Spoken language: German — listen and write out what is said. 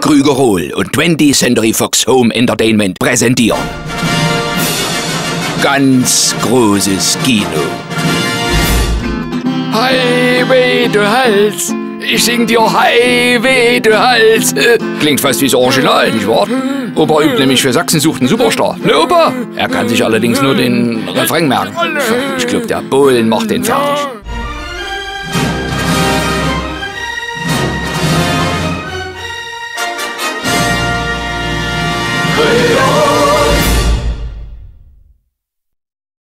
Krüger Rohl und 20th Century Fox Home Entertainment präsentieren. Ganz großes Kino. Highway, du Hals. Ich sing dir Highway, du Hals. Klingt fast wie das Original, nicht wahr? Opa übt nämlich für Sachsen sucht einen Superstar. Ne, Opa? Er kann sich allerdings nur den Refrain merken. Ich glaube, der Bohlen macht den fertig. free.